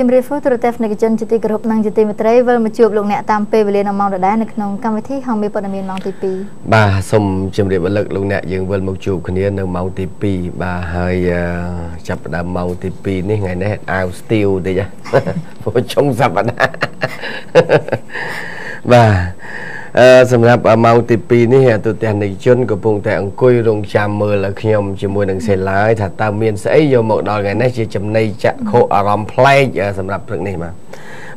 ជំរាបសួរទូរទស្សនិកជនជាទីគោរពនិងជាទីមេត្រីវិលមកជួបលោកអ្នកតាមពេលវេលានៅម៉ោងដដែលនៅក្នុងកម្មវិធីហងមេព័ត៌មានម៉ោងទី2បាទសូមជម្រាបរលឹកលោកអ្នកយើងវិលមកជួបគ្នានៅម៉ោងទី2បាទហើយចាប់ផ្ដើមម៉ោងទី2នេះថ្ងៃនេះអាវស្ទៀវតិចព្រោះចុងសប្តាហ៍បាទអឺ សម្រាប់ម៉ោងទី2នេះទូទស្សនិកជនកំពុងតែអង្គុយរងចាំមើលខ្ញុំជាមួយនឹងសេឡាយថាតើមានស្អីយកមកដល់ថ្ងៃនេះជាចំណៃចក្ខុអារម្មណ៍ប្លែកសម្រាប់ព្រឹកនេះបាទ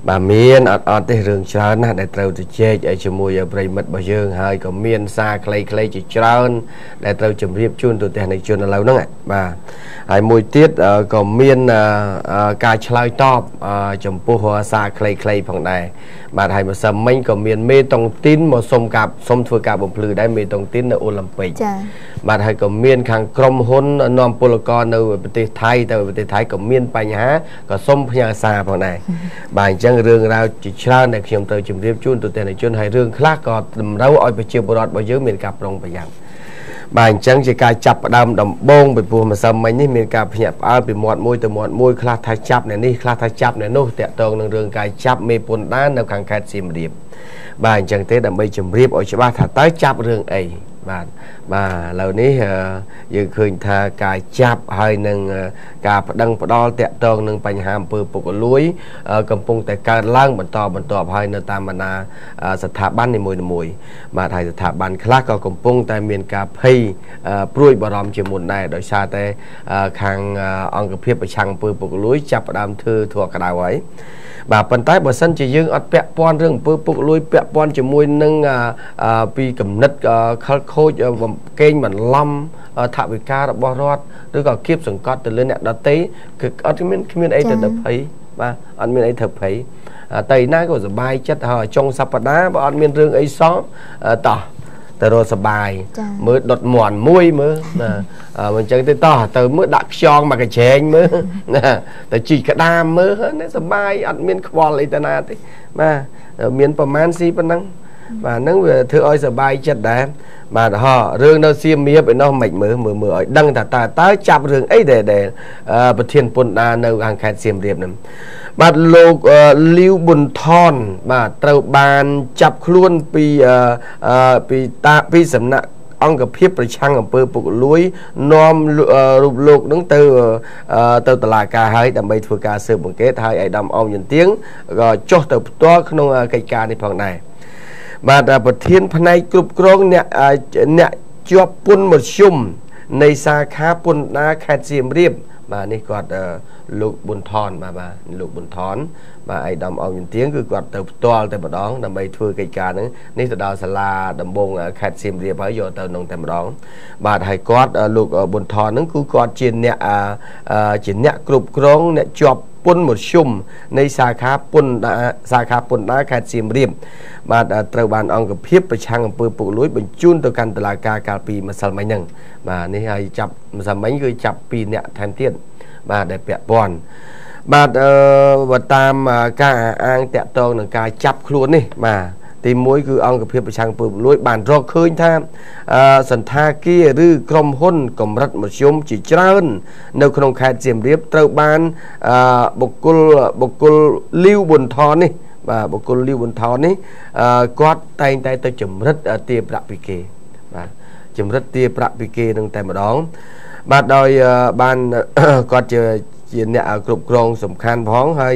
បាទមានអត់អត់ទេរឿងច្រើនណាស់ដែលត្រូវទៅជែកជាមួយប្រិមិត្តរបស់យើងហើយក៏មានសារខ្លីៗជាច្រើន ដែលត្រូវជម្រាបជូនទៅទស្សនិកជនឥឡូវហ្នឹងបាទហើយមួយទៀតក៏មានការឆ្លើយតបចំពោះសារខ្លីៗផងដែរបាទហើយម្សិលមិញក៏មានមេតុងទីនមកសុំការសុំធ្វើការបំភ្លឺដែរមេតុងទីននៅអូឡ িম্প ពិកចា៎បាទហើយក៏មានខាងក្រុមហ៊ុននាំពលករនៅប្រទេសថៃទៅប្រទេសថៃក៏មានបញ្ហាក៏សុំផ្ញើសារផងដែរបាទអញ្ចឹងរឿងរ៉ាវជាច្រើនដែលខ្ញុំត្រូវជម្រាបជូនទៅទស្សនិកជនហើយរឿងខ្លះក៏តម្រូវឲ្យប្រជាពលរដ្ឋរបស់យើងមានការប្រុងប្រយ័ត្នបាទអញ្ចឹងជាការចាប់ផ្ដើមដំបូងពីព្រោះម្សិលមិញនេះមានការភ្ញាក់ផ្អើលពីមាត់មួយទៅមាត់មួយខ្លះថាចាប់អ្នកនេះខ្លះថាចាប់អ្នកនោះតាក់ទងនឹងរឿងការចាប់មេពុនដាននៅខាងខេត្តសៀមរាបបាទអញ្ចឹងទេដើម្បីជម្រាបឲ្យច្បាស់ថាតើចាប់រឿងអី បាទបាទឥឡូវនេះយើងឃើញថាការចាប់ហើយនឹងការប្តឹងផ្ដាល់តាក់ទងនឹងបញ្ហាអំពើពុករលួយ កំពុងតែកើតឡើងបន្តបន្ទាប់ហើយនៅតាមបណ្ដាស្ថាប័ននីមួយៗបាទហើយស្ថាប័នខ្លះក៏កំពុងតែមានការភ័យព្រួយបារម្ភជាមុនដែរដោយសារតែខាងអង្គភាពប្រឆាំងអំពើពុករលួយ ចាប់ផ្ដើមធ្វើធัวក្តៅហើយ បាទប៉ុន្តែបើសិនជាយើងអត់ពាក់ព័ន្ធរឿងអំពើពុករលួយពាក់ព័ន្ធជាមួយនឹងពីកំណត់ខលខូចកេងបន្លំថវិការបស់រដ្ឋឬក៏គៀបសង្កត់ទៅលើអ្នកដតីគឺអត់មានគ្មានអីទៅទៅភ័យបាទអត់មានអីធ្វើភ័យតែណាក៏សុបាយចិត្តហើយចុងសប្តាហ៍បើអត់មានរឿងអីសោះតោះ ទៅរកសបាយមើលដុតមន់មួយមើលណាអញ្ចឹងទៅតោះទៅមើលដាក់ខ្យងមកកញ្ឆែងមើលណាទៅជីកក្តាមមើលណាសបាយអត់មានខ្វល់អីទៅណាទេបាទមានប្រមាណស៊ីប៉ុណ្ណឹងបាទហ្នឹងវាធ្វើឲ្យសបាយចិត្តដែរបាទហោរឿងនៅសៀមរាបឯនោះមិនមើលមើលមើលឲ្យដឹងថាតើតើចាប់រឿងអីដែលដែលប្រធានពន្ធដារនៅខាងខេត្តសៀមរាបហ្នឹង បាទលោកលីវប៊ុនថនបាទត្រូវបានចាប់ខ្លួនពីពីតាពីសំណាក់អង្គភាពប្រឆាំងអំពើពុករលួយនាំរូបលោកនឹងទៅទៅតុលាការហើយដើម្បីធ្វើការស៊ើបអង្កេតហើយឯកឧត្តមអមយន្តទៀងក៏ចុះទៅផ្ទាល់ក្នុងកិច្ចការនេះផងដែរបាទប្រធានផ្នែកគ្រប់គ្រងអ្នកអ្នកជាប់ពន្ធមធ្យមនៃសាខាពន្ធដារខេត្តសៀមរាប បាទនេះគាត់លោកប៊ុនថនបាទបាទលោកប៊ុនថនបាទឯកឧត្តមអង្គជំទាវគឺគាត់ទៅផ្ទាល់តែម្ដងដើម្បីធ្វើកិច្ចការហ្នឹងនេះទៅដល់សាលាដំបងខេត្តសៀមរាបហើយយកទៅក្នុងតែម្ដងបាទហើយគាត់លោកប៊ុនថនហ្នឹងគឺគាត់ជាអ្នកជាអ្នកគ្រប់គ្រងអ្នកជាប់ពុនមធ្យមនៃសាខាពុនសាខាពុនដាខេត្តសៀមរាបបាទត្រូវបានអង្គភាពប្រឆាំងអំពើពុករលួយបញ្ជូនទៅកាន់តុលាការកាលពីម្សិលមិញហ្នឹងបាទនេះហើយចាប់ម្សិលមិញគឺចាប់2អ្នកថែមទៀតបាទដែលពាក់ព័ន្ធបាទអឺបើតាមការអាងតាក់ទងនឹងការចាប់ខ្លួននេះបាទ ទី1គឺអង្គភាពប្រឆាំងពើពលួយ បានរកឃើញថាសន្តាគារឬក្រុមហ៊ុន កម្រិតមធ្យមជាច្រើន នៅក្នុងខេត្តសៀមរាបត្រូវបានបុគ្គលបុគ្គលលីវប៊ុនថននេះបាទបុគ្គលលីវប៊ុនថននេះគាត់តែងតែទៅចម្រិតទារប្រាក់ពីគេបាទចម្រិតទារប្រាក់ពីគេនឹងតែម្ដង បាទដោយបានគាត់ជាជាអ្នកគ្រប់គ្រងសំខាន់ផងហើយ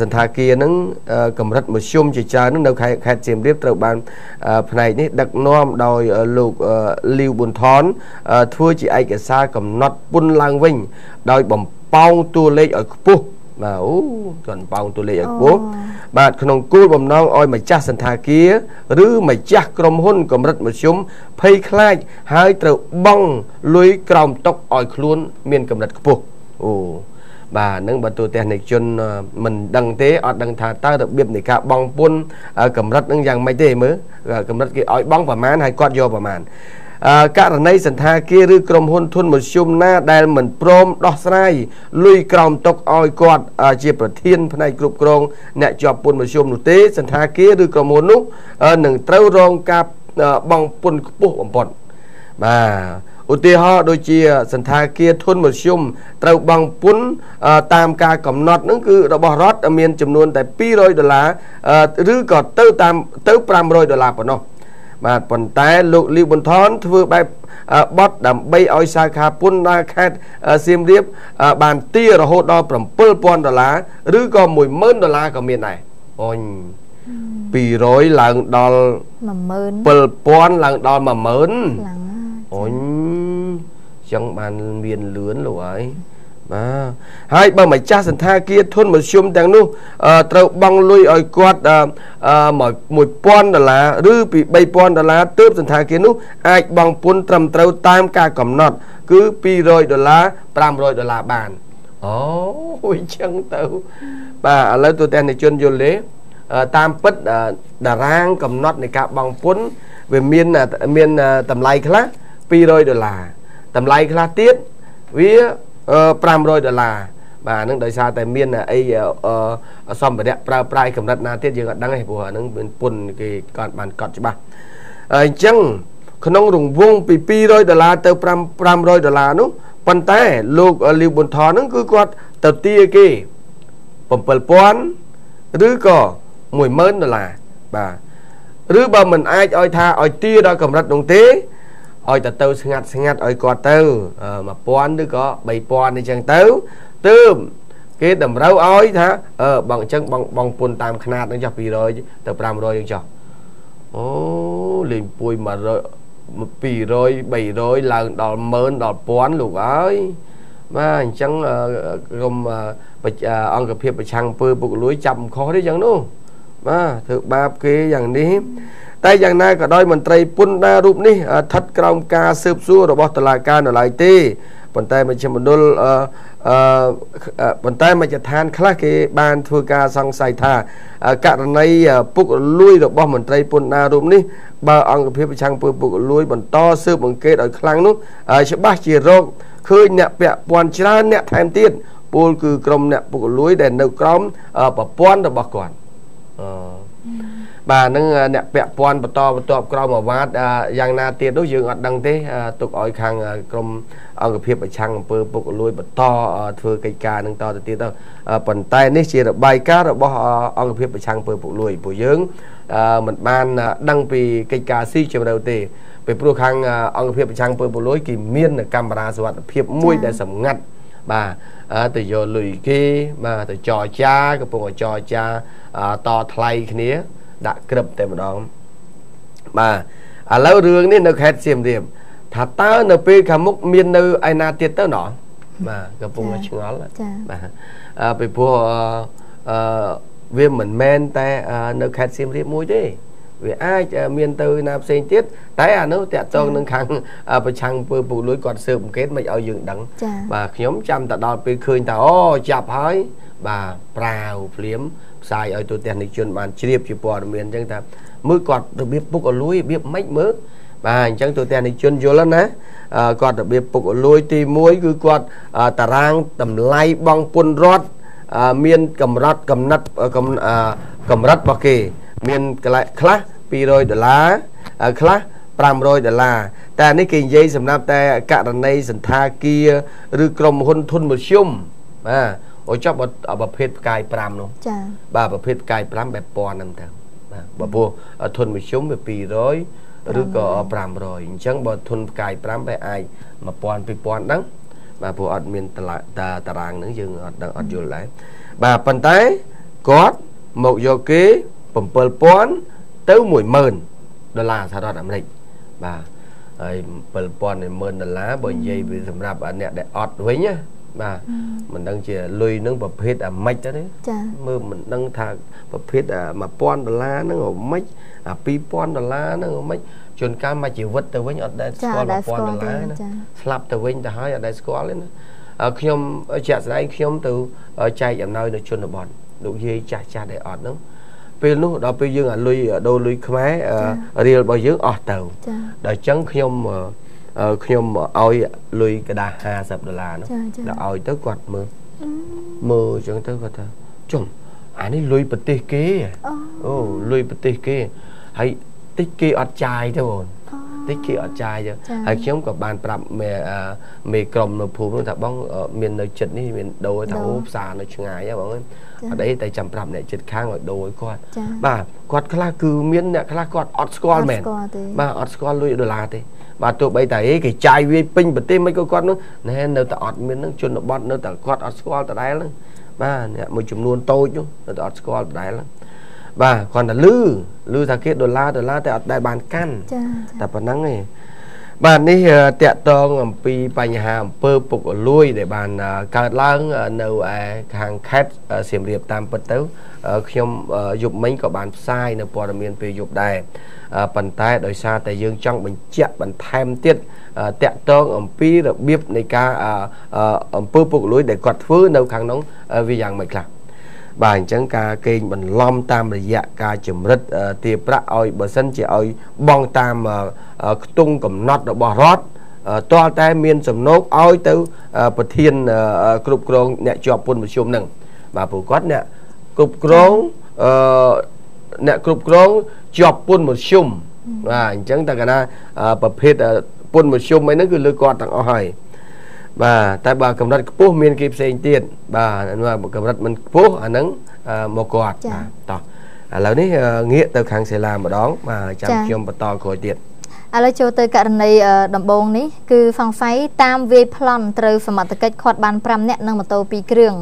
សន្តាគារហ្នឹងកម្រិតមធ្យមជាច្រើននៅខេត្តសៀមរាបត្រូវបានផ្នែកនេះដឹកនាំដោយលោកលីវប៊ុនថនធ្វើជាឯកសារកំណត់ពន្ធឡើងវិញ ដោយបំប៉ោងតួលេខឲ្យខ្ពស់ បាទអូគាត់ប៉ោងតួលេខឲ្យខ្ពស់បាទក្នុងគោលបំណងឲ្យម្ចាស់សន្តាគារឬម្ចាស់ក្រុមហ៊ុនកម្រិតមធ្យមភ័យខ្លាចហើយត្រូវបង់លុយក្រោមតុកឲ្យខ្លួន មានកម្រិតខ្ពស់អូបាទនឹងបើទូទេសនិកជនមិនដឹងទេអត់ដឹងថាតើរបៀបនៃការបង់ពន្ធកម្រិតនឹងយ៉ាងម៉េចទេមើលកម្រិតគេឲ្យបង់ប្រមាណហើយគាត់យកប្រមាណ ករណីសន្តាគារឬក្រុមហ៊ុនធនមធ្យមណាដែលមិនព្រមដោះស្រាយលុយក្រោមទុកឲ្យគាត់ជាប្រធានផ្នែកគ្រប់គ្រងអ្នកជាប់ពន្ធមធ្យមនោះទេសន្តាគារឬក្រុមហ៊ុននោះនឹងត្រូវរងការបង់ពន្ធខ្ពស់បំផុតបាទឧឧទាហរណ៍ដូចជាសន្តាគារធនមធ្យមត្រូវបង់ពន្ធតាមការកំណត់ហ្នឹងគឺរបស់រដ្ឋមានចំនួនតែ200ដុល្លារឬក៏ទៅតាមទៅ500ដុល្លារប៉ុណ្ណោះ បាទប៉ុន្តែលោកលីប៊ុនថនធ្វើបែបបត់ដើម្បីឲ្យសាខាពន្ធនៅខេត្តសៀមរាបបានទារហូតដល់7000ដុល្លារឬក៏10000ដុល្លារក៏មានដែរអូញ200ឡើងដល់10000 7000ឡើងដល់10000ឡើងអូញចឹងបានមានលឿនលោកហើយ បាទហើយបើម្ចាស់សន្តាគារធនមធ្យមទាំងនោះត្រូវបង់លុយឲ្យគាត់1000ដុល្លារឬពី3000ដុល្លារទើបសន្តាគារនោះអាចបង់ពន្ធត្រឹមត្រូវតាមការកំណត់ គឺ200ដុល្លារ500ដុល្លារបានអូអញ្ចឹងទៅបាទឥឡូវទូទាំងនិជនយល់ទេតាមពិតតារាងកំណត់នៃការបង់ពន្ធវាមានមានតម្លៃខ្លះ200ដុល្លារតម្លៃខ្លះទៀតវា 500ដុល្លារបាទហ្នឹងដោយសារតែមានអីសម្ភារៈប្រើប្រាស់កម្រិតណាទៀតយើងអត់ដឹងទេព្រោះអាហ្នឹងមានពុនគេកត់បានកត់ច្បាស់អញ្ចឹងក្នុងរង្វង់ពី200ដុល្លារទៅ500ដុល្លារនោះប៉ុន្តែលោកលីវប៊ុនថនហ្នឹងគឺគាត់ទៅទាគេ7000ឬក៏10000ដុល្លារបាទឬបើមិនអាចឲ្យថាឲ្យទាដល់កម្រិតនោះទេ ឲ្យទៅទៅស្ងាត់ស្ងាត់ឲ្យគាត់ទៅ1000ឬក៏3000អញ្ចឹងទៅទើបគេតម្រូវឲ្យថាអឺបងអញ្ចឹងបងបងពុនតាមຂະຫນាតហ្នឹងចុះ200ទៅ500យើងចុះអូលេងពួយ100 200 300ឡើងដល់10000ដល់1000លោកអើយបាទអញ្ចឹងក្រុមអង្គភាពប្រឆាំងពើពុកលួយចាប់ខុសទេយ៉ាងនោះបាទធ្វើបាបគេយ៉ាងនេះ តែយ៉ាងណាក៏ដោយមន្ត្រីពន្ធដាររូបនេះស្ថិតក្រោមការស៊ើបសួររបស់តុលាការនៅឡើយទេប៉ុន្តែមជ្ឈមណ្ឌលអឺប៉ុន្តែមជ្ឈដ្ឋានខ្លះគេបានធ្វើការសង្ស័យថាករណីពុករលួយរបស់មន្ត្រីពន្ធដាររូបនេះបើអង្គភាពប្រឆាំងពើពុករលួយបន្តស៊ើបអង្កេតឲ្យខ្លាំងនោះច្បាស់ជារោគឃើញអ្នកពាក់ព័ន្ធច្រើនអ្នកថែមទៀតពលគឺក្រុមអ្នកពុករលួយដែលនៅក្រោមប្រព័ន្ធរបស់គាត់អឺ បាទនឹងអ្នកពាក់ព័ន្ធបន្តបន្ទាប់ក្រោមអាវ៉ាតយ៉ាងណាទៀតនោះយើងអត់ដឹងទេទុកឲ្យខាងក្រមអង្គភាពប្រឆាំងអំពើពុករលួយបន្តធ្វើកិច្ចការនឹងតទៅទៀតទៅប៉ុន្តែនេះជារបាយការណ៍របស់អង្គភាពប្រឆាំងអំពើពុករលួយពួកយើងមិនបានដឹងពីកិច្ចការស៊ីជម្រៅទេពីព្រោះខាងអង្គភាពប្រឆាំងពើពលួយគេមានកាមេរ៉ាសុវត្ថិភាពមួយដែលសម្ងាត់បាទទៅយកលុយគេបាទទៅចរចាកំពុងចរចាតថ្លៃគ្នា ដាក់ក្រឹបតែម្ដងបាទឥឡូវរឿងនេះនៅខេត្តសៀមរាបថាតើនៅពេលខាងមុខមាននៅឯណាទៀតទៅណោះបាទកំពុងតែឆ្ងល់បាទអឺពីព្រោះអឺវាមិនមែនតែនៅខេត្តសៀមរាបមួយទេវាអាចមានទៅណាផ្សេងទៀតតែអានោះតាក់ទងនឹងខាងប្រឆាំងពើពុកលួយគាត់ស៊ើបអង្កេតមិនឲ្យយើងដឹងបាទខ្ញុំចាំតែដល់ពេលឃើញថាអូចាប់ហើយបាទប្រាវភ្លាម ផ្សាយឲ្យទូទាំងនិជនបានជ្រាបជាព័ត៌មានអញ្ចឹងថាមើលគាត់របៀបពុកអលួយរបៀបម៉េចមើលបាទអញ្ចឹងទូទាំងនិជនយល់ណាគាត់របៀបពុកអលួយទី1គឺគាត់តារាងតម្លៃបង់ពន្ធរដ្ឋមានកម្រិតកំណត់កម្រិតរបស់គេ មានកន្លែងខ្លះ200ដុល្លារខ្លះ500ដុល្លារតែនេះគេនិយាយសម្រាប់តែករណីសន្តាគារឬក្រុមហ៊ុនធុនមធ្យមបាទ អូចុះបើប្រភេទផ្កាយ5នោះចាបាទប្រភេទផ្កាយ5បែបពណ៌ហ្នឹងទៅបាទបើព្រោះធុនមធ្យមវា200ឬក៏500អញ្ចឹងបើធុនផ្កាយ5បែអាច1000 2000ហ្នឹងបាទព្រោះអត់មានតាតារាងហ្នឹងយើងអត់ដឹងអត់យល់ដែរបាទប៉ុន្តែគាត់មកយកគេ7000ទៅ10000ដុល្លារសហរដ្ឋអាមេរិកបាទហើយ7000 10000ដុល្លារបើនិយាយពីសម្រាប់អ្នកដែលអត់វិញណា បាទមិនដឹងជាលុយនឹងប្រភេទអាម៉េចទៅចាមើលមិនដឹងថាប្រភេទ1000ដុល្លារហ្នឹងអាម៉េចអា2000ដុល្លារហ្នឹងអាម៉េចជួនកាលមកជីវិតទៅវិញអត់ដែលស្គាល់1000ដុល្លារណាស្លាប់ទៅវិញទៅហើយអត់ដែលស្គាល់ទេណាខ្ញុំជាក់ស្ដែងខ្ញុំទៅចែកអំណោយនៅជនបទលោកយាយចាស់ចាស់ដែលអត់ហ្នឹងពេលនោះដល់ពេលយើងអាលុយដូរលុយខ្មែររៀលរបស់យើងអស់ទៅដល់អញ្ចឹងខ្ញុំ ខ្ញុំឲ្យលុយកដាស់50ដុល្លារនោះដល់ឲ្យទៅគាត់មើលមើលអញ្ចឹងទៅគាត់ថាជុំអានេះលុយប្រទេសគេអូលុយប្រទេសគេហើយតិចគេអត់ចាយទៅបងតិចគេអត់ចាយទេហើយខ្ញុំក៏បានប្រាប់មេមេក្រុមនៅភូមិនោះថាបងមាននៅចិត្តនេះមានដូរថាអូផ្សារនៅឆ្ងាយហ៎បងអើយអត់អីតែចាំប្រាប់អ្នកចិត្តខាងឲ្យដូរឲ្យគាត់បាទគាត់ខ្លះគឺមានអ្នកខ្លះគាត់អត់ស្គាល់មែនបាទអត់ស្គាល់លុយដុល្លារទេ បាទទោះបីតែអីគេចាយវាពេញប្រទេសមិនក៏គាត់នោះណែនៅតែអត់មាននឹងជនបទនៅតែគាត់អត់ស្គាល់ដដែលហ្នឹងបាទអ្នកមួយចំនួនតូចនោះនៅតែអត់ស្គាល់ដដែលហ្នឹងបាទគាត់តែលឺលឺថាគេដុល្លារដុល្លារតែអត់ដែលបានកាន់ចាតែប៉ុណ្្នឹងឯង បាទនេះតកតងអំពីបញ្ហាអំពើពុករលួយ ដែលបានកើតឡើងនៅឯខាងខេត្តសៀមរាបតាមពិតទៅខ្ញុំយប់មិញក៏បានផ្សាយនៅព័ត៌មានពេលយប់ដែរប៉ុន្តែដោយសារតែយើងចង់បញ្ជាក់បន្ថែមទៀតតកតងអំពីរបៀបនៃការអំពើពុករលួយដែលគាត់ធ្វើនៅខាងនោះវាយ៉ាងម៉េចខ្លះ បាទអញ្ចឹងការកេងបន្លំតាមរយៈការចម្រិតទារប្រាក់ឲ្យបើសិនជាឲ្យបងតាមខ្ទង់កំណត់របស់រដ្ឋតលតែមានសំណូកឲ្យទៅប្រធានគ្រប់គ្រងអ្នកជាប់ពន្ធមធ្យមនឹងបាទព្រោះគាត់អ្នកគ្រប់គ្រងអឺអ្នកគ្រប់គ្រងជាប់ពន្ធមធ្យមបាទអញ្ចឹងតែកណាប្រភេទពន្ធមធ្យមអីហ្នឹងគឺលើគាត់ទាំងអស់ហើយ បាទតែបើកម្រិតខ្ពស់មានគេផ្សេងទៀតបាទកម្រិតមិនខ្ពស់អាហ្នឹងមកគាត់បាទតោះឥឡូវនេះងាកទៅខាងសេឡាម្ដងបាទចាំខ្ញុំបន្តក្រោយទៀតឥឡូវចូលទៅករណីដំបូងនេះគឺហ្វង់ហ្វៃតាមវាយប្លន់ត្រូវសមត្ថកិច្ចខាត់បាន5នាក់និងម៉ូតូ2គ្រឿង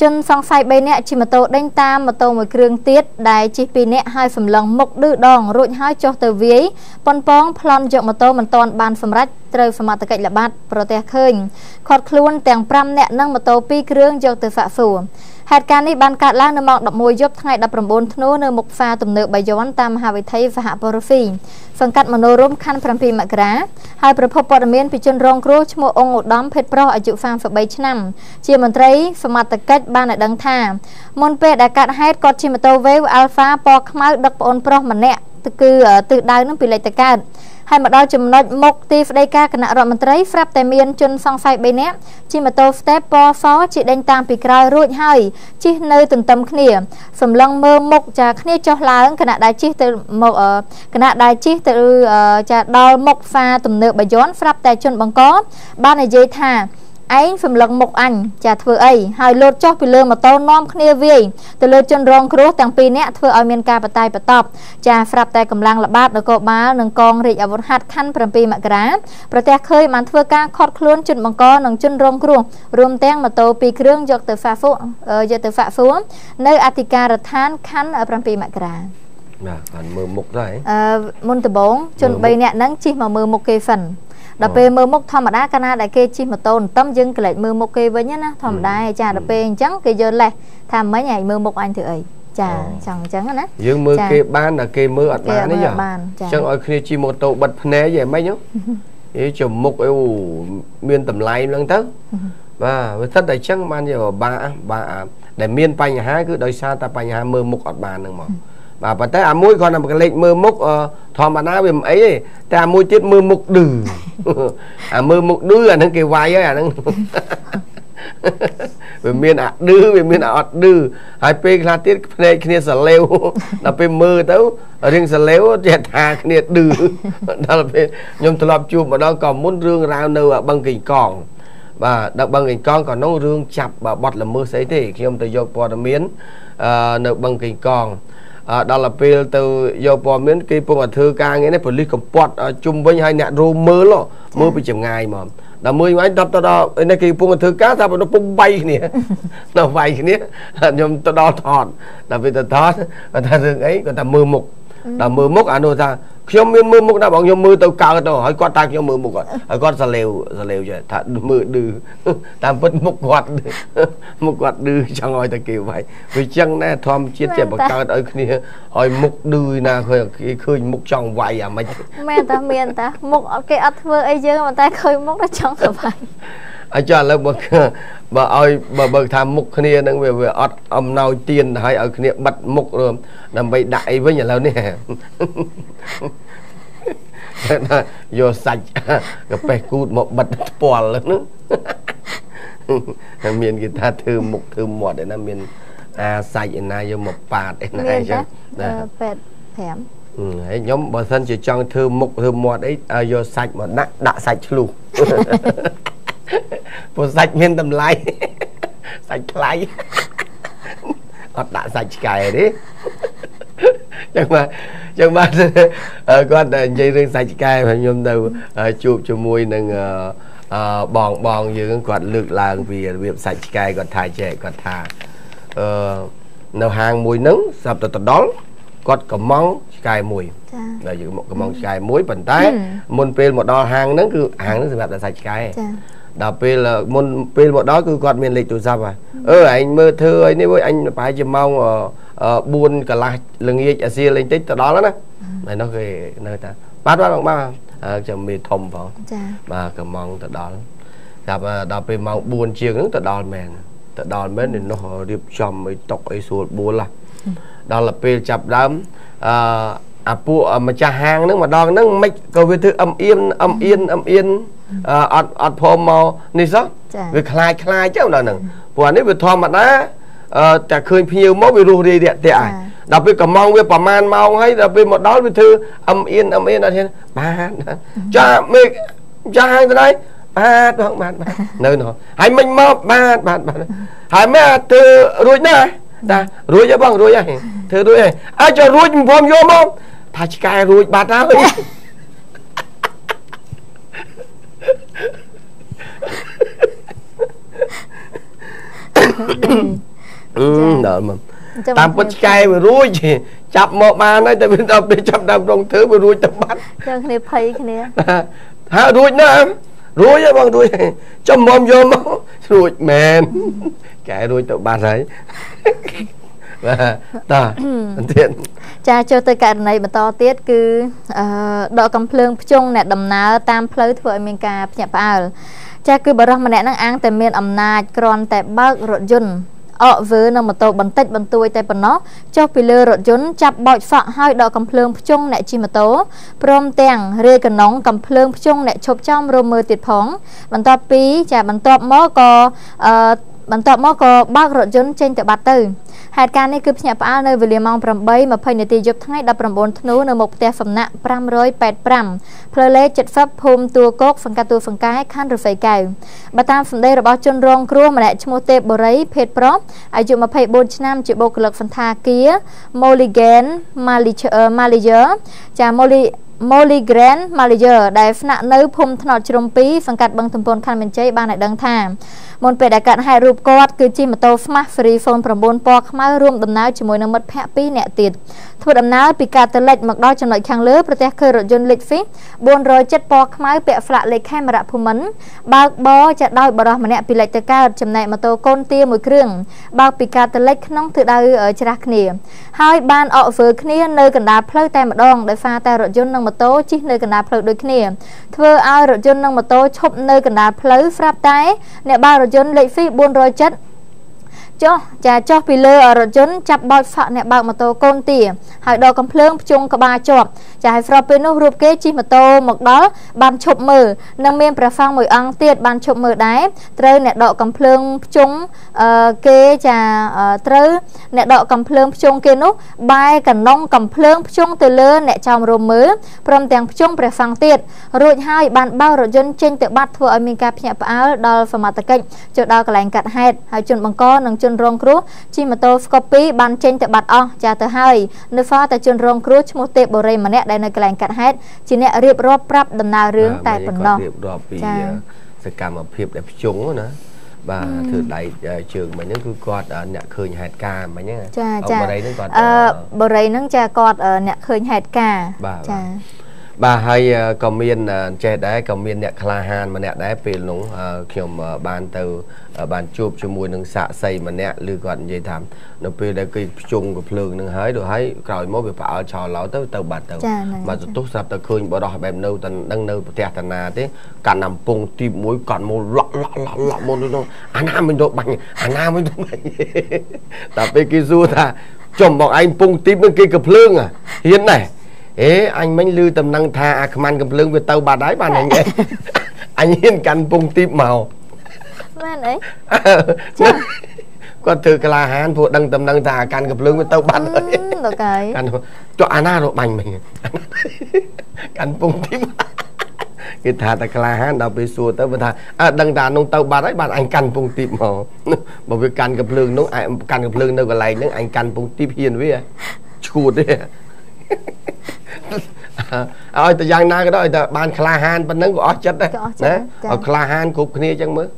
ជនសង្ស័យ3នាក់ជិះម៉ូតូដេញតាមម៉ូតូមួយគ្រឿងទៀតដែលជិះ2នាក់ហើយសម្លឹងមុខឌឺដងរួចហើយចុះទៅវាយប៉ុនប៉ងប្លន់យកម៉ូតូមិនទាន់បានសម្រេចត្រូវសមត្ថកិច្ចល្បាតប្រទះឃើញខាត់ខ្លួនទាំង5នាក់និងម៉ូតូ2គ្រឿងយកទៅហ្វាក់ហ្វូ ហេតុការណ៍នេះបានកើតឡើងនៅម៉ោង11យប់ថ្ងៃ19ធ្នូនៅមុខផ្សារទំនើបបាយ័នតាមមហាវិថីសហពរហ្វីសង្កាត់មនោរមខណ្ឌ7មករាហើយប្រភពព័ត៌មានពីជនរងគ្រោះឈ្មោះអង្គឧត្តមភេទប្រុសអាយុ33ឆ្នាំ ជាមន្ត្រីសមត្ថកិច្ចបានឲ្យដឹងថាមុនពេលដែលកើតហេតុគាត់ជិះម៉ូតូ Wave Alpha ពណ៌ខ្មៅដឹកប្អូនប្រុសម្នាក់គឺទិសដៅនឹងពីលេខតកើត ហើយមកដល់ចំណុចមុខទីស្តីការគណៈរដ្ឋមន្ត្រីស្រាប់តែមានជនសង្ស័យ3នាក់ជិះម៉ូតូ Step ពណ៌សជិះដេញតាមពីក្រោយរួចហើយជិះនៅទន្ទឹមគ្នាសម្លឹងមើលមុខចាគ្នាចុះឡើងគណៈដែលជិះទៅមកគណៈដែលជិះទៅចាដល់មុខហ្វាទំនើបបាយ័នស្រាប់តែជនបង្កបាននិយាយថា ឯងសម្លឹងមុខអញចាធ្វើអីហើយលោតចុះពីលើម៉ូតូនាំគ្នាវាយទៅលើជនរងគ្រោះទាំងពីរនាក់ធ្វើឲ្យមានការបតាយបតប់ចាស្រាប់តែកម្លាំងល្បាតនគរបាលនិងកងរាជអាវុធហត្ថខណ្ឌ7មករាប្រទេសឃើញបានធ្វើការខត់ខ្លួនជនបង្កនិងជនរងគ្រោះរួមទាំងម៉ូតូ2គ្រឿងយកទៅហ្វាហ្វូយកទៅហ្វាក់ហ្វូនៅអធិការដ្ឋានខណ្ឌ7មករាបាទបានមើលមុខដែរអឺមុនដំបងជន3នាក់ហ្នឹងជិះមកមើលមុខគេហ្វិន ដល់ពេលមើលមុខធម្មតាកាលណាដែលគេជិះម៉ូតូន្ទឹមយើងក្លែកមើលមុខគេវិញណាធម្មតាចាដល់ពេលអញ្ចឹងគេយកលេសថាមិញឯងមើលមុខអញធ្វើអីចាចង់អញ្ចឹងណាយើងមើលគេបានតែគេមើលអត់បានទេចាអញ្ចឹងឲ្យគ្នាជិះម៉ូតូបិទភ្នែកយ៉ាងម៉េចហ៎ចមុខអីមានតម្លៃហ្នឹងទៅបាទវាស្ថិតតែអញ្ចឹងបានយកបាក់បាក់ដែលមានបញ្ហាគឺដោយសារតែបញ្ហាមើលមុខអត់បានហ្នឹងមក បាទប៉ុន្តែអាមួយគ្រាន់តែកលេចមើលមុខធម្មតាវាមិនអីទេតែអាមួយទៀតមើលមុខឌឺអាមើលមុខឌឺអាហ្នឹងគេវាយហើយអាហ្នឹងវាមានអាឌឺវាមានអាអត់ឌឺហើយពេលខ្លះទៀតភ្នែកគ្នាសលេវដល់ពេលមើលទៅរៀងសលេវចេះថាគ្នាឌឺដល់ពេលខ្ញុំធ្លាប់ជួបម្ដងក៏មុនរឿងរ៉ាវនៅបឹងកេងកងបាទដល់បឹងកេងកងក៏នោះរឿងចាប់បត់ល្មើសស្អីទេខ្ញុំទៅយកព័ត៌មាននៅបឹងកេងកង ដល់ពេលទៅយកព័ត៌មានគេពងតែធ្វើការងារនេះប៉ូលីសកំពាត់ជុំវិញហើយអ្នករੂមើលមើលពីចម្ងាយមកដល់មួយវិញដល់ទៅដល់នេះគេពងធ្វើការថាពុំបៃគ្នាដល់វាយគ្នាខ្ញុំទៅដល់ថតដល់ពេលទៅថតគាត់ថារឿងអីគាត់ថាមើលមុខដល់មើលមុខអានោះថា ខ្ញុំមានមើលមុខណាបងខ្ញុំមើលទៅកើតទៅហើយគាត់ថាខ្ញុំមើលមុខគាត់ហើយគាត់សលេវសលេវចេះថាមើលឌឺតាមពិតមុខគាត់មុខគាត់ឌឺចង់ឲ្យតែគេវាយវាចឹងណែធម្មជាតិចេះបង្កើតឲ្យគ្នាឲ្យមុខឌឺណាឃើញគេឃើញមុខចង់វាយអាម៉េចមែនតាមានតាមុខគេអត់ធ្វើអីយើងតែឃើញមុខតែចង់ទៅវាយ អាចឥឡូវបើបើឲ្យបើបើថាមុខគ្នានឹងវាវាអត់អំណោយទៀនហើយឲ្យគ្នាបិទមុខដើម្បីដាក់អីវិញឥឡូវនេះយកសាច់កាប៉េះគូតមកបិទស្ពាល់ហ្នឹងមានគេថាធ្វើមុខធ្វើមាត់ឯណាមានអាសាច់ឯណាយកមកប៉ាតឯណាអញ្ចឹងពេត5ហើយខ្ញុំបើសិនជាចង់ធ្វើមុខធ្វើមាត់អីយកសាច់មកដាក់ដាក់សាច់ឆ្លុះ ព្រោះសាច់មានតម្លៃសាច់ថ្លៃអត់ដាក់សាច់ឆ្កែទេចឹងបាទចឹងបាទគាត់និយាយរឿងសាច់ឆ្កែខ្ញុំទៅជួបជាមួយនឹងអឺបងបងយើងគាត់លើកឡើងពីរបៀបសាច់ឆ្កែគាត់ថាចែកគាត់ថាអឺនៅហាងមួយហ្នឹងស្រាប់តែទៅដល់គាត់កំងឆ្កែមួយចាដល់យើងមកកំងឆ្កែមួយប៉ុន្តែមុនពេលមកដល់ហាងហ្នឹងគឺហាងហ្នឹងសម្រាប់តែសាច់ឆ្កែចា ដល់ពេលមុនពេលមកដល់គឺគាត់មានលេខទូរស័ព្ទហើយអឺឯងមើលធ្វើអីនេះវើអញប្រហែលជាម៉ោង4កន្លះល្ងាចអាសៀលលេងតិចទៅដល់ណាហើយនោះគេនៅថាបាទបាទបងបាទចាំមេធំផងចាបាទកំងទៅដល់ចាប់ដល់ពេលម៉ោង4ជាងហ្នឹងទៅដល់មែនទៅដល់មែននោះរៀបចំអីតុកអីស្រួលបួលឡាដល់ពេលចាប់ដើមអឺ អាពួកម្ចាស់ហាងហ្នឹងម្ដងហ្នឹងមិនក៏វាធ្វើអឹមអៀនអឹមអៀនអឹមអៀនអត់អត់ព្រមមកនេះសោះវាខ្លាចខ្លាចចឹងដល់ហ្នឹងព្រោះអានេះវាធម្មតាអឺតែឃើញភ្ញៀវមកវារស់រាយរាក់ទាក់ហើយដល់ពេលកំងវាប្រហែលម៉ោងហើយដល់ពេលមកដល់វាធ្វើអឹមអៀនអឹមអៀនអត់ហ៊ានបាទចាមេចាហាងទៅហើយបាទបងបាទនៅនោះហើយមិញមកបាទបាទបាទហើយមែធ្វើរួចណាស់តារួចហើយបងរួចហើយធ្វើរួចហើយអាចចរួចមិនព្រមយកមក ថាឆ្កែរួចបាត់ហើយអឺដល់មកតាមពុតឆ្កែវារួចចាប់មកបានហើយតែវាដល់ពេលចាប់ដើមរងធ្វើវារួចទៅបាត់ចឹងគ្នាភ័យគ្នាហើយរួចណាស់រួចហើយបងរួចចំមុំយកមករួចមែនកែរួចទៅបាត់ហើយ បាទតទៀតចាចូលទៅករណីបន្តទៀតគឺអឺដកកំភ្លើងភ្ជង់អ្នកដំណើរតាមផ្លូវធ្វើឲ្យមានការភ្ញាក់ផ្អើលចាគឺបរិសម្នាក់នឹងអាងតែមានអំណាចគ្រាន់តែបើករថយន្តអកវើនឹងម៉ូតូបន្តិចបន្តួចតែប៉ុណ្ណោះចុះពីលើរថយន្តចាប់បោចហ្វាក់ហើយដកកំភ្លើងភ្ជង់អ្នកជិះម៉ូតូព្រមទាំងរាយកណុងកំភ្លើងភ្ជង់អ្នកឈប់ចំរមើលទៀតផងបន្ទាប់ពីចាបន្ទាប់មកក៏អឺ បន្ទាប់មកក៏បើករថយន្តចេញទៅបាត់ទៅហេតុការណ៍នេះគឺភ្ញាក់ផ្អើលនៅវេលាម៉ោង8:20នាទីយប់ថ្ងៃ19ធ្នូនៅមុខផ្ទះសំណាក់585ផ្លូវលេខ70ភូមិទួលគោកសង្កាត់ទួលសង្កែខណ្ឌរហ្វៃកែវបើតាមសម្ដីរបស់ជនរងគ្រោះម្នាក់ឈ្មោះទេពបូរីភេទប្រុសអាយុ24ឆ្នាំជាបុគ្គលិកសន្តាគារ Mulligan Manager ចា Molly Molly Grand Manager ដែលស្នាក់នៅភូមិថ្នោតជ្រុំ2សង្កាត់បឹងទំពុនខណ្ឌមានជ័យបានឲ្យដឹងថាមុនពេលដែលកើតហេតុរូបគាត់គឺជិះម៉ូតូ Smart Free Phone 9ពណ៌ខ្មៅរួមដំណើរជាមួយនឹងមិត្តភ័ក្តិ2នាក់ទៀតធ្វើដំណើរពីកាតលិចមកដល់ចំណុចខាងលើប្រទេសឃើញរថយន្ត Lexus 407ពណ៌ខ្មៅពាក់ flat លេខខេមរៈភូមិន្ទបើកបរចាដោយបរិះម្នាក់ពីលិចទៅកើតចំណែកម៉ូតូកូនទាមួយគ្រឿងបើកពីកាតលិចក្នុងទិដៅច្រាស់គ្នា ហើយបានអកវើគ្នានៅកណ្ដាលផ្លូវតែម្ដងដោយសារតែរថយន្តនិងម៉ូតូជិះនៅកណ្ដាលផ្លូវដូចគ្នាធ្វើឲ្យរថយន្តនិងម៉ូតូឈប់នៅកណ្ដាលផ្លូវស្រាប់តែអ្នកបើករថយន្តលេខ FI 407ចុះចាចុះពីលើរថយន្តចាប់បោចហ្វាក់អ្នកបើកម៉ូតូកូនទាហើយដកកំភ្លើងភ្ជង់ក្បាលជាប់ ចាហើយស្របពេលនោះរូបគេជិះម៉ូតូមកដល់បានឈប់មើលនិងមានព្រះសង្ឃមួយអង្គទៀតបានឈប់មើលដែរត្រូវអ្នកដកកំភ្លើងភ្ជង់គេចាត្រូវអ្នកដកកំភ្លើងភ្ជង់គេនោះបែរកណ្ដុងកំភ្លើងភ្ជង់ទៅលើអ្នកចោមរមមើលព្រមទាំងភ្ជង់ព្រះសង្ឃទៀតរួចហើយបានបើករថយន្តចេញទៅបាត់ធ្វើឲ្យមានការភ្ញាក់ផ្អើលដល់សមត្ថកិច្ចចូលដល់កន្លែងកាត់ហេតុហើយជនបង្កនិងជនរងគ្រោះជិះម៉ូតូស្កូពីបានចេញទៅបាត់អស់ចាទៅហើយនៅហ្វាតែជនរងគ្រោះឈ្មោះទេពបូរីម្នាក់ដែលនៅកន្លែងកាត់ហេតុជាអ្នករៀបរាប់ប្រាប់ដំណើររឿងតែប៉ុណ្ណោះរៀបរាប់ពីសកម្មភាពដែលភ្ជង់ណាបាទធ្វើដៃជើងមិញហ្នឹងគឺគាត់អ្នកឃើញហេតុការណ៍មិញហ្នឹងចាចាបរិយហ្នឹងគាត់អឺបរិយហ្នឹងចាគាត់អ្នកឃើញហេតុការណ៍ចា បាទហើយក៏មានចេះដែរក៏មានអ្នកក្លាហានម្នាក់ដែរពេលនោះខ្ញុំបានទៅបានជួបជាមួយនឹងសាក់សីម្នាក់ឬគាត់និយាយថានៅពេលដែលគេភ្ជុងកំភ្លើងនឹងហើយទៅហើយក្រោយមកវាផ្អើលឆោឡោទៅទៅបាត់ទៅបាទទោះស្រាប់តែឃើញបរោះបែបនៅតែនឹងនៅប្រទេសតាណាទេកាន់ណាំពងទីមួយកាន់មកលក់លក់លក់លក់មកនោះអាណាមិនទៅបាញ់អាណាមិនទៅបាញ់តែពេលគេសួរថាចំមកឯងពងទីនឹងគេកំភ្លើងហ៊ានដែរ អេអញមិញឮតំណឹងថាអាខ្មាន់កំភ្លើងវាទៅបាត់ហើយបានអញអញហ៊ានកាន់ពងទីបមកមែនអីចាគាត់ធ្វើក្លាហានព្រោះដឹងតំណឹងថាកាន់កំភ្លើងវាទៅបាត់ហើយលោកកាយកាន់ចុះអាណារបាញ់មិញកាន់ពងទីគេថាតែក្លាហានដល់ពេលសួរទៅបើថាអើដឹងថានោះទៅបាត់ហើយបានអញកាន់ពងទីបមកបើវាកាន់កំភ្លើងនោះអញកាន់កំភ្លើងនៅកន្លែងហ្នឹងអញកាន់ពងទីបហ៊ានវាឈួតទេ ឲ្យតែយ៉ាងណាក៏ដោយតែបានក្លាហានប៉ុណ្ណឹងក៏អស់ចិត្តដែរណាឲ្យក្លាហានគ្រប់គ្នាចឹងមើល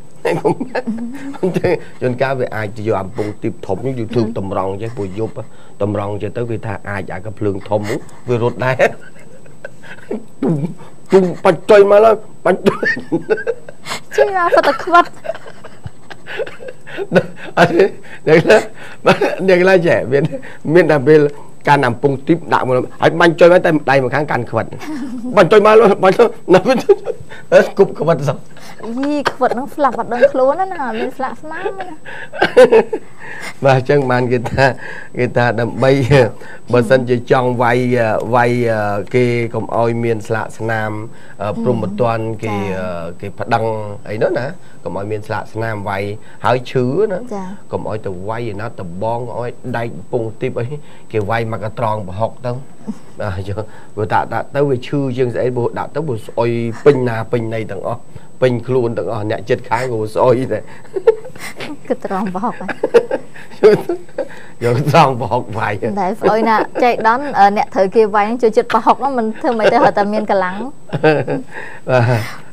ជួនកាលវាអាចយកអំពងទីបធំយូរធូបតម្រង់ចេះពួកយប់តម្រង់ចេះទៅគេថាអាចអាកភ្លើងធំវារត់ដែរទុំបាច់ចុយមកឡើយបាច់ជិះមកតែខ្វាត់អត់នេះនេះឡើយចេះមានមានតែពេល កាន់អំពងទីបដាក់មកហើយបាញ់ចុយមកតែដៃមួយខាងកាន់ខ្វិតបាញ់ចុយមកបាញ់ណាគប់ខ្វិតសោះយីខ្វិតនឹងស្លាប់អត់ដឹងខ្លួនណាមានស្លាក់ស្នាមណាបាទអញ្ចឹងបានគេថាគេថាដើម្បីបើសិនជាចង់វាយវាយគេកុំអោយមានស្លាកស្នាមព្រមត្តនគេគេប្តឹងអីនោះណាកុំឲ្យមានស្លាកស្នាមវាយហើយឈឺណាកុំឲ្យទៅវាយណាតបងឲ្យដែកពងទីបអីគេវាយមកកត្រងប្រហុកទៅបាទយកព្រោះដាក់ដាក់ទៅវាឈឺជាងស្អីបើដាក់ទៅវាស្អុយពេញណាពេញណីទាំងអស់ពេញខ្លួនទាំងអស់អ្នកចិត្តខាងក៏ស្អុយដែរគឺត្រង់បោកយកត្រង់បោកវាយតែស្អុយណាចែកដនអ្នកត្រូវគេវាយជួយចិត្តបោកមិនធ្វើមិនទៅតែមានកម្លាំង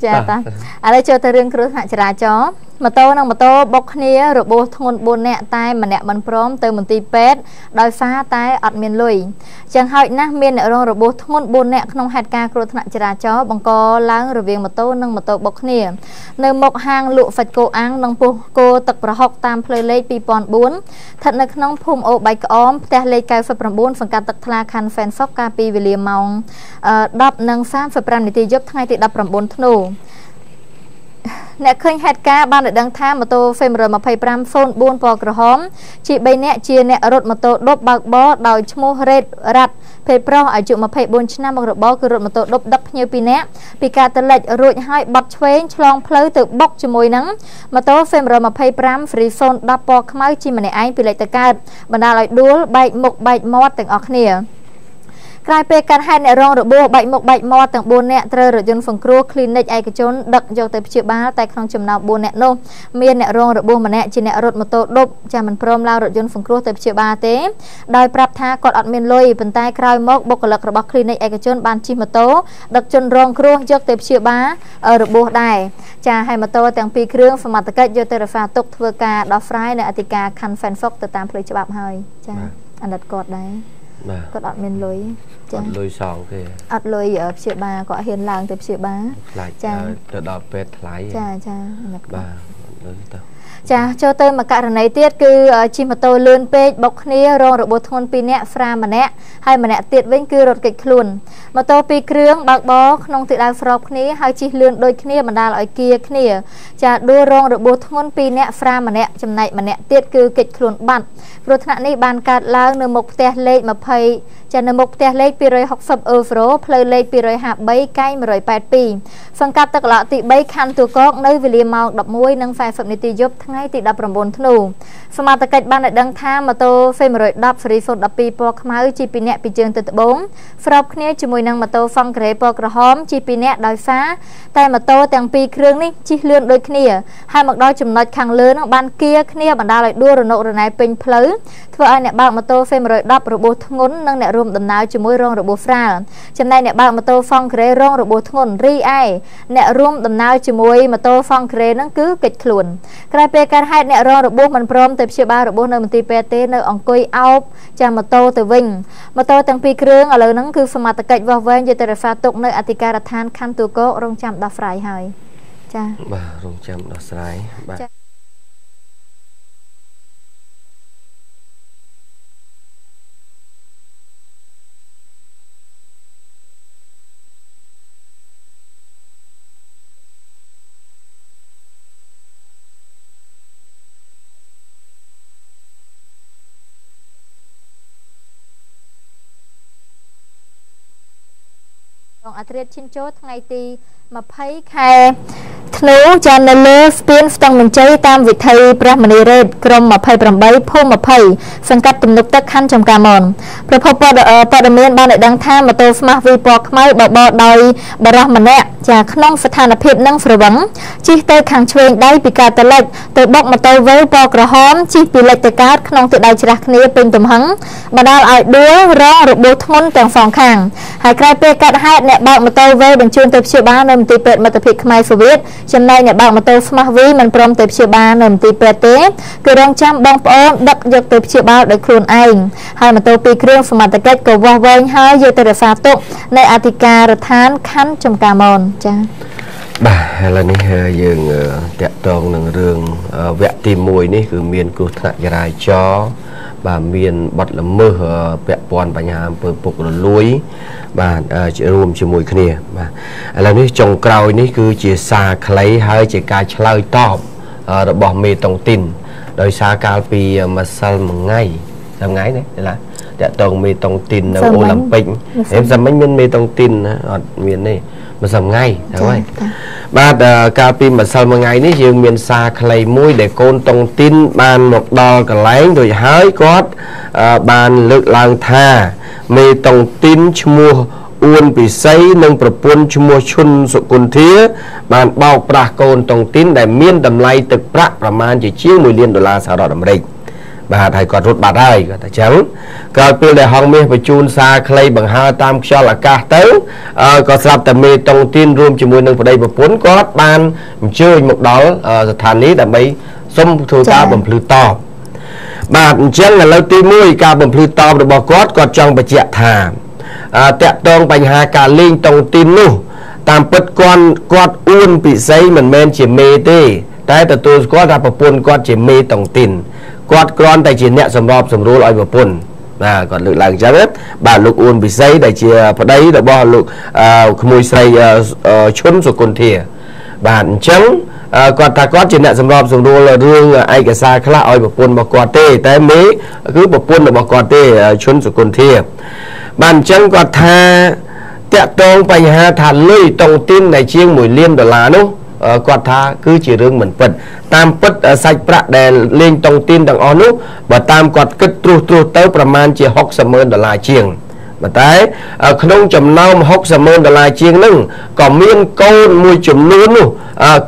ចាតាឥឡូវចូលទៅរឿងគ្រោះថ្នាក់ចរាចរណ៍ម៉ូតូនិងម៉ូតូបុកគ្នារបួសធ្ងន់4នាក់តែម្នាក់មិនព្រមទៅមន្ទីរពេទ្យដោយសារតែអត់មានលុយចឹងហើយណាស់មានអ្នករងរបួសធ្ងន់4នាក់ក្នុងហេតុការណ៍គ្រោះថ្នាក់ចរាចរណ៍បង្កឡើងរវាងម៉ូតូនិងម៉ូតូបុកគ្នា នៅមុខហាងលក់សាច់គោអាំងនិងពុះគោទឹកប្រហុកតាមផ្លូវលេខ2004ស្ថិតនៅក្នុងភូមិអូបៃក្អមផ្ទះលេខ99សង្កាត់ទឹកថ្លាខណ្ឌហ្វេនសុកកាលពីវេលាម៉ោង10:35នាទីយប់ថ្ងៃទី19ធ្នូអ្នកឃើញហេតុការណ៍បានដឹងថាម៉ូតូ Fame 125 04ពណ៌ក្រហមជា3នាក់ជាអ្នករត់ម៉ូតូដប់បើកបរដោយឈ្មោះ Red រ៉ាត់ភេទប្រុសអាយុ24ឆ្នាំមុខរបរគឺរត់ម៉ូតូដប់ដឹកភ្ញៀវ2នាក់ពីការតលិចរួចហើយបត់ឆ្វេងឆ្លងផ្លូវទៅបុកជាមួយនឹងម៉ូតូ Fame 125 Free Zone 10ពណ៌ខ្មៅជាម្នាក់ឯងពីលេខតកើតបណ្ដាលឲ្យដួលបែកមុខបែកមាត់ទាំងអស់គ្នា ក្រោយពេលកើតហេតុអ្នករងរបួសបែកមុខបែកមាត់ទាំង4នាក់ត្រូវរថយន្តសង្គ្រោះ Clinic ឯកជនដឹកយកទៅព្យាបាលតែក្នុងចំណោម4នាក់នោះមានអ្នករងរបួសម្នាក់ជាអ្នករត់ម៉ូតូដប់ចាមិនព្រមឡើងរថយន្តសង្គ្រោះទៅព្យាបាលទេដោយប្រាប់ថាគាត់អត់មានលុយប៉ុន្តែក្រោយមកបុគ្គលិករបស់ Clinic ឯកជនបានជិះម៉ូតូដឹកជនរងគ្រោះយកទៅព្យាបាលរបួសដែរចាហើយម៉ូតូទាំងពីរគ្រឿងសមត្ថកិច្ចយកទៅរក្សាទុកធ្វើការដោះស្រាយនៅអធិការខណ្ឌ Fenfox ទៅតាមផ្លូវច្បាប់ហើយចាអាណិតគាត់ដែរគាត់អត់មានលុយ ចាអត់លុយសងទេអត់លុយព្យាបាលគាត់ហ៊ានឡើងទៅព្យាបាលថ្លៃចាទៅដល់ពេទ្យថ្លៃចាចាបាទលុយទៅ ចាចូលទៅមួយករណីទៀតគឺជិះម៉ូតូលឿនពេកបុកគ្នារងរបួសធ្ងន់2នាក់ស្រាម្នាក់ហើយម្នាក់ទៀតវិញគឺរត់គេចខ្លួនម៉ូតូពីរគ្រឿងបើកបរក្នុងទិដៅស្របគ្នាហើយជិះលឿនដូចគ្នាបណ្ដាលឲ្យគៀគ្នា ចាដួលរងរបួសធ្ងន់2នាក់ស្រាម្នាក់ចំណែកម្នាក់ទៀតគឺគេចខ្លួនបាត់គ្រោះថ្នាក់នេះបានកើតឡើងនៅមុខផ្ទះលេខ20ចានៅមុខផ្ទះលេខ260អឺហ្វ្រូផ្លូវលេខ253កែង182សង្កាត់ទឹកឡក់ទី3ខណ្ឌទូកកនៅវេលាម៉ោង11:40នាទីយប់ថ្ងៃទី19ធ្នូសមាជិកបានដឹងថាម៉ូតូ F110 Series 012ពណ៌ខ្មៅជិះពីអ្នកពីជើងទៅត្បូងស្របគ្នាជាមួយនឹងម៉ូតូ Fangre ពណ៌ក្រហមជិះពីអ្នកដោយសារតែម៉ូតូទាំងពីរគ្រឿងនេះជិះលឿនដូចគ្នាហើយមកដល់ចំណុចខាងលើនឹងបានគៀគ្នាបណ្ដាលឲ្យដួលរនុករណែពេញផ្លូវធ្វើឲ្យអ្នកបើកម៉ូតូ F110 របួសធ្ងន់និងអ្នករួមដំណើរជាមួយរងរបួសស្រាលចំណែកអ្នកបើកម៉ូតូ Fangre រងរបួសធ្ងន់រីឯអ្នករួមដំណើរជាមួយម៉ូតូ Fangre នឹងគឺកិច្ចខ្លួនក្រោយពេលកើតហេតុអ្នករងរបួសមិនព្រមទៅព្យាបាលរបួសនៅមន្ទីរពេទ្យទេនៅអង្គុយអោបចាម៉ូតូទៅវិញម៉ូតូទាំងពីរគ្រឿងឥឡូវហ្នឹងគឺសមត្ថកិច្ចវាស់វែងយកទៅរក្សាទុកនៅអធិការដ្ឋានខណ្ឌទូកោរងចាំដោះស្រាយហើយចាបាទរងចាំដោះស្រាយបាទ អត្រាឈិនចូលថ្ងៃទី20ខែ ធ្នូចានៅលើស្ពានស្ទឹងមញ្ជ័យតាមវិធីព្រះមនីរ៉េតក្រុម28ភូមិ20សង្កាត់ទំនប់ទឹកខណ្ឌចំការមនប្រភពព័ត៌មានបានឲ្យដឹងថាម៉ូតូស្មាស់វីពណ៌ខ្មៅបបោដោយបរោះម្នាក់ចាក្នុងស្ថានភាពនឹងស្រវឹងជិះទៅខាងឆ្វេងដៃពីកើតទៅលិចទៅបុកម៉ូតូវេពណ៌ក្រហមជិះពីលិចទៅកើតក្នុងទិសដៅច្រាស់គ្នាពេញទំហឹងបណ្ដាលឲ្យដួលរងរបួសធ្ងន់ទាំងសងខាងហើយក្រោយពេលកាត់ហេតុអ្នកបើកម៉ូតូវេបញ្ជូនទៅព្យាបាលនៅមន្ទីរពេទ្យមិត្តភាពខ្មែរសូវៀតចំណែកអ្នកបើកម៉ូតូស្មាស់វីមិនព្រមទៅព្យាបាលនៅមន្ទីរពេទ្យទេគឺរងចាំបងប្អូនដឹកយកទៅព្យាបាលដោយខ្លួនឯងហើយម៉ូតូពីរគ្រឿងសមត្ថកិច្ចក៏វាស់វែងហើយយកទៅរក្សាទុកនៅអធិការដ្ឋានខណ្ឌចំការមនចា៎បាទឥឡូវនេះយើងតាក់ទងនឹងរឿងវគ្គទី1នេះគឺមានគ្រោះថ្នាក់ចរាចរណ៍ បាទមានបទល្មើសពាក់ព័ន្ធបញ្ហាអំពើពុករលួយ បាទរួមជាមួយគ្នាបាទឥឡូវនេះចុងក្រោយនេះគឺជាសារខ្លីហើយជាការឆ្លើយតបរបស់មេតុងទីន ដោយសារកាលពីម្សិលមួយថ្ងៃថ្ងៃនេះឡាតាក់តងមេតុងទីននៅអូឡ িম্প ិកហេមសាមិញមានមេតុងទីនអត់មានទេ ម្សិលថ្ងៃទៅហើយបាទកាលពីម្សិលមួយថ្ងៃនេះយើងមានសារខ្លីមួយ ដែលកូនតុងទីន បានមកដល់កន្លែងរួចហើយគាត់បានលើកឡើងថាមេតុងទីនឈ្មោះអួនពិសីនិងប្រពន្ធឈ្មោះឈុនសុគន្ធា បានបោកប្រាស់កូនតុងទីនដែលមានតម្លៃទឹកប្រាក់ប្រមាណជាជាង1លានដុល្លារសហរដ្ឋអាមេរិក បាទហើយគាត់រត់បាត់ហើយគាត់តែចឹងក្រោយពេលដែលហងមាសបញ្ជូនសារខ្លីបង្ហើតាមខ្យល់អាកាសទៅក៏ស្រាប់តែមេតុងទីនរួមជាមួយនឹងប្តីប្រពន្ធគាត់បានអញ្ជើញមកដល់ស្ថានីយ៍ដើម្បីសុំធ្វើការបំភ្លឺតបបាទអញ្ចឹងឥឡូវទី1ការបំភ្លឺតបរបស់គាត់គាត់ចង់បញ្ជាក់ថាតកតងបញ្ហាការលេងតុងទីននោះតាមពិតគាត់គាត់អួនពិសីមិនមែនជាមេទេ តែទទួលស្គាល់ថាប្រពន្ធគាត់ជាមេតុងទីន គាត់គ្រាន់តែជាអ្នកសម្របសម្រួលឲ្យប្រពន្ធបាទគាត់លើកឡើងអញ្ចឹងបាទលោកអ៊ូនពិសីដែលជាប្តីរបស់លោកក្មួយស្រីឈុនសុគន្ធាបាទអញ្ចឹងគាត់ថាគាត់ជាអ្នកសម្របសម្រួលរឿងឯកសារខ្លះឲ្យប្រពន្ធរបស់គាត់ទេតែមេគឺប្រពន្ធរបស់គាត់ទេឈុនសុគន្ធាបាទអញ្ចឹងគាត់ថាតាក់ទងបញ្ហាថាលុយតុងទីនដែលជាង1លានដុល្លារនោះ គាត់ថាគឺជារឿងមិនពិតតាមពិតសាច់ប្រាក់ដែលលេងតុងទីនទាំងអស់នោះបើតាមគាត់គិតត្រួសត្រាសទៅប្រមាណជា60ម៉ឺនដុល្លារជាងប៉ុន្តែក្នុងចំណោម60ម៉ឺនដុល្លារជាងហ្នឹងក៏មានកូនមួយចំនួននោះ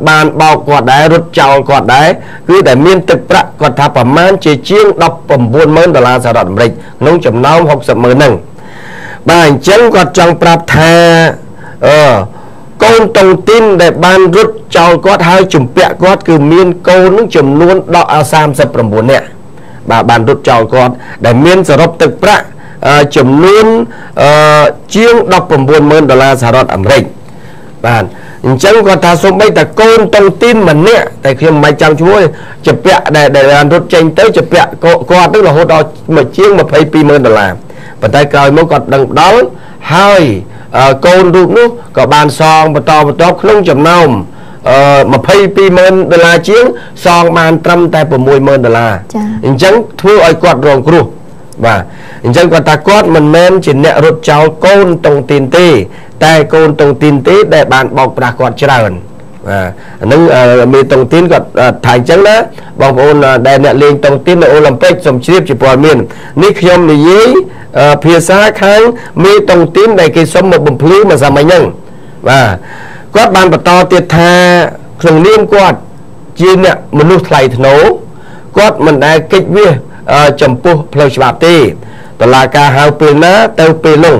បានបោកគាត់ដែររត់ចោលគាត់ដែរគឺតែមានទឹកប្រាក់គាត់ថាប្រមាណជាជាង19ម៉ឺនដុល្លារសហរដ្ឋអាមេរិកក្នុងចំណោម60ម៉ឺនហ្នឹងបាទអញ្ចឹងគាត់ចង់ប្រាប់ថាអឺ កូនតុងទីនដែលបានរត់ចោលគាត់ហើយជំពាក់គាត់គឺមានកូននឹងចំនួនដល់39នាក់បាទបានរត់ចោលគាត់ដែលមានសរុបទឹកប្រាក់ចំនួនជាង190,000ដុល្លារសហរដ្ឋអាមេរិកបាទអញ្ចឹងគាត់ថាសូម្បីតែកូនតុងទីនម្នាក់តែខ្ញុំមិនចាំឈ្មោះជាពាក់ដែលដែលរត់ចេញទៅជាពាក់គាត់នឹងរហូតដល់មកជាង220,000ដុល្លារប៉ុន្តែក្រោយមកគាត់ដឹងដល់ហើយ កូនរូបនោះក៏បានសងបន្តបន្តក្នុងចំណោមអឺ220000ដុល្លារជាងសងបានត្រឹមតែ60000ដុល្លារអញ្ចឹងធ្វើឲ្យគាត់រងគ្រោះបាទអញ្ចឹងគាត់ថាគាត់មិនមែនជាអ្នករត់ចោលកូនតុងទីនទេ តែកូនតុងទីនទេ ដែលបានបោកប្រាស់គាត់ច្រើន បាទអានឹងមេតុងទីនគាត់ថាអញ្ចឹងណាបងប្អូនដែលអ្នកលេងតុងទីននៅអូឡ িম্প ិកសូមជ្រាបជាព័ត៌មាននេះខ្ញុំនិយាយភាសាខាងមេតុងទីនដែលគេសុំមកបំភ្លឺមកសម័យហ្នឹងបាទគាត់បានបន្តទៀតថាក្នុងនាមគាត់ជាអ្នកមនុស្សថ្លៃថ្នូរគាត់មិនដែលកិច្ចវាចំពោះផ្លូវច្បាប់ទេតឡាការហៅពេលណាទៅពេលនោះ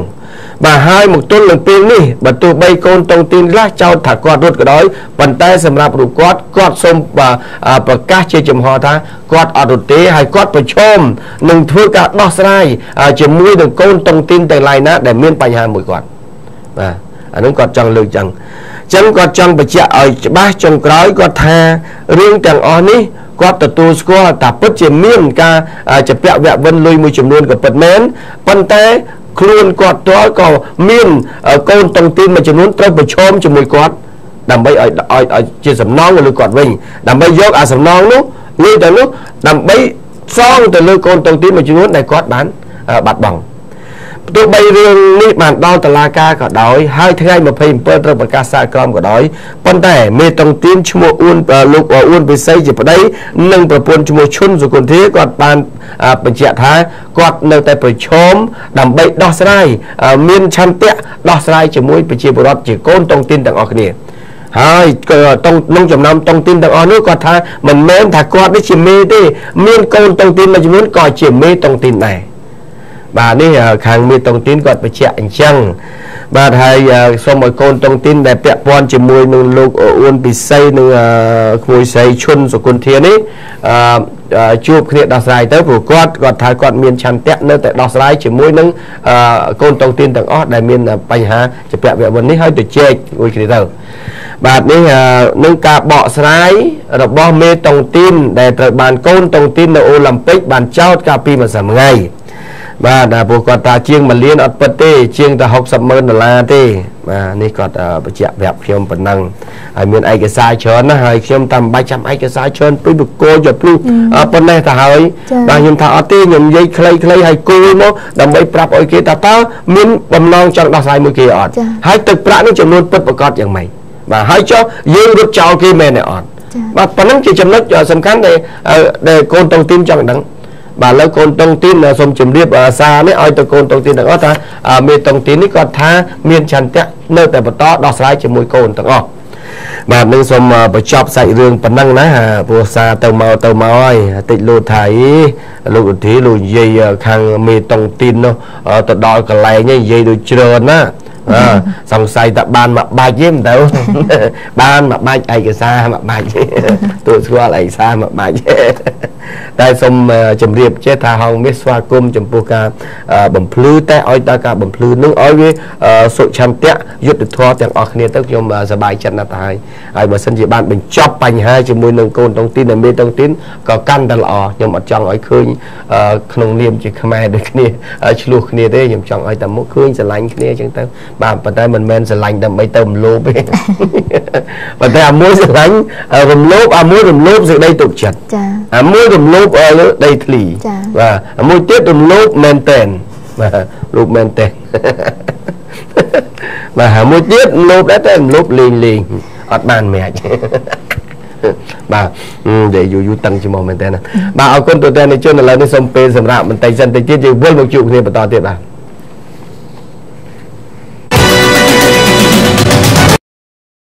បាទហើយមកទល់នឹងពេលនេះបើទោះបីកូនតុងទីនខ្លះចោទថាគាត់រត់ក៏ដោយប៉ុន្តែសម្រាប់រូបគាត់គាត់សូមប្រកាសជាចំហថាគាត់អត់រត់ទេហើយគាត់ប្រឈមនឹងធ្វើការដោះស្រាយជាមួយនឹងកូនតុងទីនទាំងឡាយណាដែលមានបញ្ហាមួយគាត់បាទអានោះគាត់ចង់លើកចឹងចឹងគាត់ចង់បញ្ជាក់ឲ្យច្បាស់ចុងក្រោយគាត់ថារឿងទាំងអស់នេះគាត់ទទួលស្គាល់ថាពិតជាមានការជាពាក់វៈវិនលុយមួយចំនួនក៏ពិតមែនប៉ុន្តែ ខ្លួនគាត់ទាល់ក៏មានកូនតុងទីនមួយចំនួនត្រូវប្រឈមជាមួយគាត់ដើម្បីឲ្យឲ្យឲ្យជាសំណងទៅលើគាត់វិញដើម្បីយកអាសំណងនោះលុយទៅនោះដើម្បីសងទៅលើកូនតុងទីនមួយចំនួនដែលគាត់បានបាត់បង់ ទោះបីរឿងនេះបានដល់តុលាការក៏ដោយហើយថ្ងៃ27ត្រូវប្រកាសសាលក្រមក៏ដោយប៉ុន្តែមេតុងទីនឈ្មោះអ៊ួនលោកអ៊ួនពិសីជាប្តីនិងប្រពន្ធឈ្មោះឈុនសុគន្ធាគាត់បានបញ្ជាក់ថាគាត់នៅតែប្រឈមដើម្បីដោះស្រាយមានឆន្ទៈដោះស្រាយជាមួយប្រជាពលរដ្ឋជាកូនតុងទីនទាំងអស់គ្នាហើយតុងក្នុងចំណោមតុងទីនទាំងអស់នោះគាត់ថាមិនមែនថាគាត់នេះជាមេទេមានកូនតុងទីនមួយចំនួនក៏ជាមេតុងទីនដែរ បាទនេះខាងមេតុងទីនគាត់បញ្ជាក់អញ្ចឹងបាទហើយសូមឲ្យកូនតុងទីនដែលពាក់ព័ន្ធជាមួយនឹងលោកអ៊ួនពិសីនិងក្មួយស្រីឈុនសុគន្ធានេះជួបគ្នាដោះស្រាយទៅព្រោះគាត់គាត់ថាគាត់មានឆន្ទៈនៅតែដោះស្រាយជាមួយនឹងកូនតុងទីនទាំងអស់ដែលមានបញ្ហាជាពាក់វៈវិននេះហើយទៅជែកមួយគ្នាទៅបាទនេះនឹងការបកស្រាយរបស់មេតុងទីនដែលត្រូវបានកូនតុងទីននៅអូឡ িম্প ិកបានចោទកាលពីមួយសប្តាហ៍ថ្ងៃ បាទតែពួកគាត់ថាជាង1លានអត់ពិតទេ ជាងតែ60ម៉ឺនដុល្លារទេបាទនេះគាត់បញ្ជាក់ប្រាប់ខ្ញុំប៉ុណ្ណឹងហើយមានឯកសារច្រើនណាស់ហើយខ្ញុំតាមបាច់ចាំឯកសារច្រើនពេញបកគោយកភ្លុះប៉ុណ្ណេះទៅហើយបាទខ្ញុំថាអត់ទេខ្ញុំនិយាយខ្លីៗហើយគូមកដើម្បីប្រាប់ឲ្យគេថាតើមានបំណងចង់ដោះស្រាយមួយគេអត់ហើយទឹកប្រាក់នេះចំនួនពិតប្រកបយ៉ាងម៉េចបាទហើយចុះយើងរត់ចោលគេមែនទេអត់បាទប៉ុណ្ណឹងជាចំណុចសំខាន់ដែលដែលកូនតុងទីនចង់ដឹង បាទឥឡូវកូនតុងទីនសូមជម្រាបសារនេះឲ្យទៅកូនតុងទីនទាំងអស់ថាមេតុងទីននេះគាត់ថាមានឆន្ទៈនៅតែបន្តដោះស្រាយជាមួយកូនទាំងអស់បាទនឹងសូមបញ្ចប់សាច់រឿងប៉ុណ្ណឹងណាព្រោះសារទៅមកទៅមកហើយតិចលោថាអីលោកឧទ្ធីលោកនិយាយខាងមេតុងទីននោះទៅដល់កន្លែងនេះនិយាយដូចច្រើនណា សង្ស័យតែបានមកបាច់ទេមិនទៅបានមកបាច់ឯកសារមកបាច់ទូស្គាល់ឯកសារមកបាច់តែសូមជម្រាបចេះថាហងមាសស្វាគមន៍ចំពោះការបំភ្លឺតែឲ្យដល់ការបំភ្លឺនឹងឲ្យវាសុឆន្ទៈយុទ្ធធម៌ទាំងអស់គ្នាទៅខ្ញុំសប្បាយចិត្តណាស់ទៅហើយហើយបើសិនជាបានបញ្ចប់បញ្ហាជាមួយនឹងកូនតុងទីននិងមេតុងទីនក៏កាន់តែល្អខ្ញុំអត់ចង់ឲ្យឃើញក្នុងនាមជាខ្មែរដូចគ្នាឆ្លោះគ្នាទេខ្ញុំចង់ឲ្យតែមុខឃើញស្រឡាញ់គ្នាអញ្ចឹងទៅបាទប៉ុន្តែមិនមែនស្រឡាញ់ដើម្បីទៅរំលោភទេប៉ុន្តែអាមួយស្រឡាញ់រំលោភអាមួយរំលោភសេចក្តីទុកចិត្តចាអាមួយរំលោភលើដីធ្លីបាទអាមួយទៀតរំលោភមែនតែនបាទលោភមែនតែនបាទអាមួយទៀតលោភដែរតែរំលោភលេងលេងអត់បានមាច់បាទនិយាយយូរយូរតឹងជាមួយមែនតើបាទអរគុណទូទាំងអ្នកជនឥឡូវនេះសូមពេលសម្រាប់បន្តិចសិនតិចទៀតយើងវិលមកជួបគ្នាបន្តទៀតបាទ